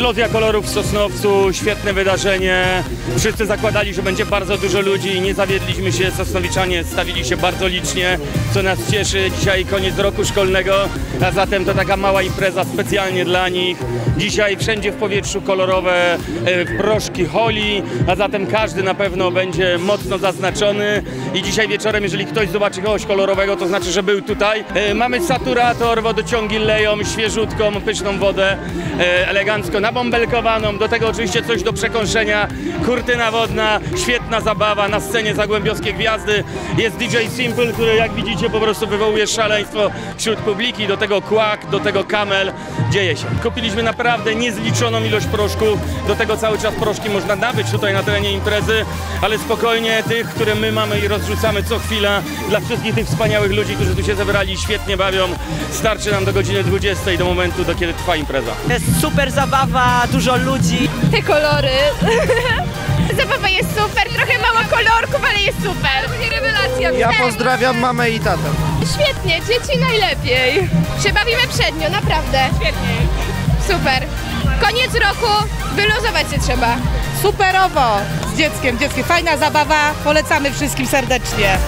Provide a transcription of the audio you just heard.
Eksplozja kolorów w Sosnowcu, świetne wydarzenie. Wszyscy zakładali, że będzie bardzo dużo ludzi i nie zawiedliśmy się. Sosnowiczanie stawili się bardzo licznie, co nas cieszy. Dzisiaj koniec roku szkolnego, a zatem to taka mała impreza specjalnie dla nich. Dzisiaj wszędzie w powietrzu kolorowe e, proszki holi, a zatem każdy na pewno będzie mocno zaznaczony. I dzisiaj wieczorem, jeżeli ktoś zobaczy kogoś kolorowego, to znaczy, że był tutaj. E, Mamy saturator, wodociągi leją, świeżutką, pyszną wodę, e, elegancko nabąbelkowaną. Do tego oczywiście coś do przekąszenia, kurtyna wodna, świetna zabawa na scenie Zagłębiowskie Gwiazdy. Jest DJ Simple, który jak widzicie po prostu wywołuje szaleństwo wśród publiki. Do tego kłak, do tego kamel. Dzieje się. Kupiliśmy naprawdę niezliczoną ilość proszków. Do tego cały czas proszki można nabyć tutaj na terenie imprezy, ale spokojnie tych, które my mamy i rozrzucamy co chwila dla wszystkich tych wspaniałych ludzi, którzy tu się zebrali i świetnie bawią. Starczy nam do godziny 20 do momentu, do kiedy trwa impreza. Jest super zabawa, dużo ludzi. te kolory. Zabawa jest super, trochę mało kolorków, ale jest super. Ja pozdrawiam mamę i tatę. Świetnie, dzieci najlepiej. Się bawimy przednio, naprawdę. Świetnie. Super. Koniec roku, wyluzować się trzeba. Superowo z dzieckiem, dzieckiem. Fajna zabawa, polecamy wszystkim serdecznie.